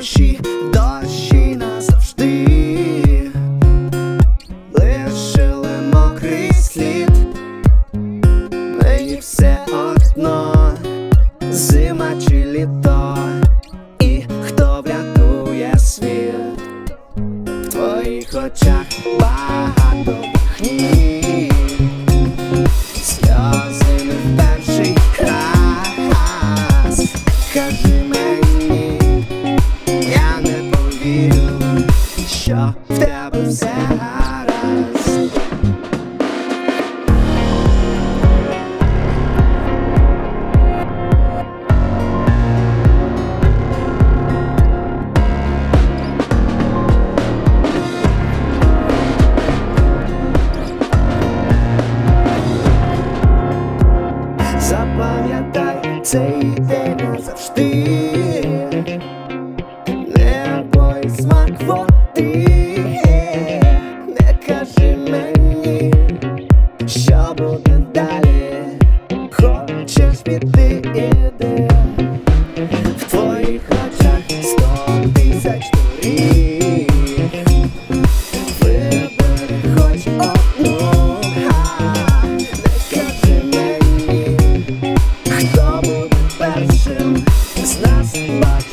душі, дощі назавжди, лишили мокрий слід, мені все одно, зима чи літо, і хто врятує світ? В твоїх очах багато вихні. запам'ятай цей день назавжди. Не бой смак води, не кажи мені, що буде далі, хочеш піти іди. attention. It's nothing but